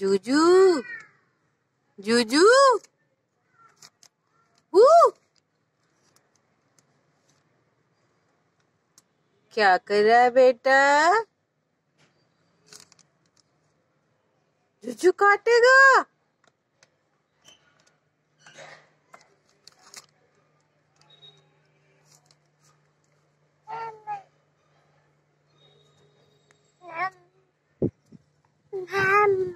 जूजू जूजू। क्या कर रहा है बेटा? जूजू काटेगा? Um,